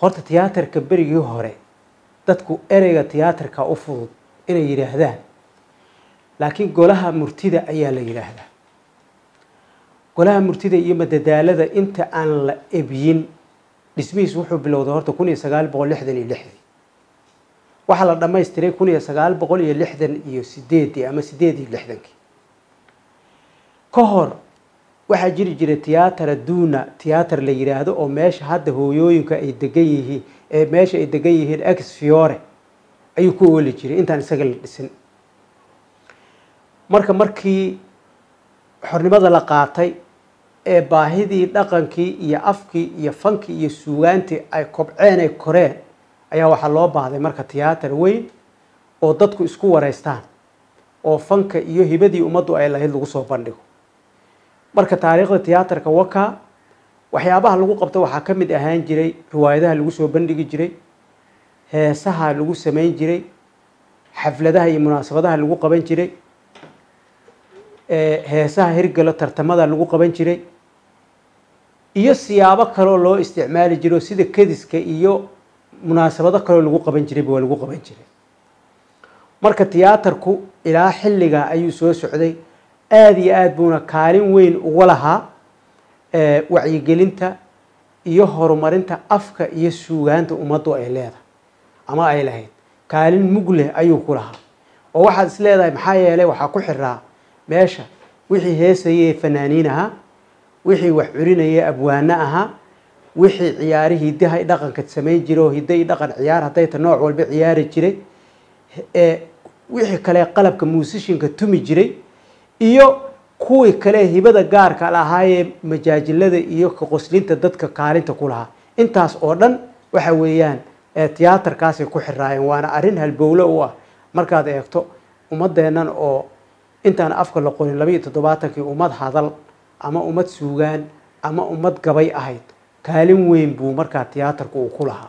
horta tiyaatarka berigii hore dadku ereyga tiyaatarka u fudud inay yidhaahdaan. Laakiin golaha murtida ayaa la yidhaahdaa. Golaha murtida iyo madadaalada inta aan la ebyin dhismihiis wuxuu bilowday horta kun iyo sagaal boqol lixdan iyo lixdii waxaa la dhammaystiray kun iyo sagaal boqol iyo lixdan iyo sideedii ama sideed lixdankii. Ka hor waxaa jiri jiray tiyaatar adduuna tiyaatar la yidhaahdo oo meesha hadda hooyooyinka ay degan yihiin ee meesha ay degan yihiin ex fiore ayuu ku ooli jiray intaan isaga la dhisin. Marka markii xornimada la qaatay ee baahidii dhaqankii iyo afkii iyo fankii iyo suugaantii ay kobceen ay koreen ayaa waxaa loo baahday marka tiyaatar weyn oo dadku isku wareystaan oo fanka iyo hibadii ummaddu ay lahayd lagu soo bandhigo marka taariikhda tiyaatarka waka waxyaabaha lagu qabto waxaa ka mid ahaan jiray riwaayadaha lagu soo bandhigi jiray heesaha lagu samayn jiray xafladaha iyo munaasabadaha lagu qaban jiray heesaha hirgalo tartamada lagu qaban jiray iyo siyaabo kaloo loo isticmaali jiro sida kediska iyo munaasabado kaloo lagu qaban jirayba waa lagu qaban jiray. Marka tiyaatarku ilaa xilligaa ayuu soo socday aada iyo aada buuna kaalin weyn uga lahaa wacyigelinta iyo horumarinta afka iyo suugaanta ummaddu ay leedahay ama ay lahayd. Kaalin mug leh ayuu ku lahaa. Oo waxaad is leedahay maxaa yeelay waxaa ku xiraa meesha wixii heesayee fanaaniin ahaa wixii wax culinayee abwaano ahaa wixii ciyaarihii hidaha dhaqanka samayn jira oo hidda i dhaqan ciyaar hadday ta nooc walba ciyaari jiray wixii kale qalabka muusishinka tumi jiray iyo kuwii kale hibada gaarka lahaayee majaajilada iyo kaqoslinta dadka kaalinta ku lahaa. Intaas oo dhan waxa weeyaan tiyaatarkaasay ku xiraayeen waana arrin halbowlo u ah. Markaad eegto ummadeennan oo intaan afka la qorin laba iyo toddobaatankii ummad hadal ama ummad suugaan ama ummad gabay ahayd kaalin weyn buu markaa tiyaatarku uu ku lahaa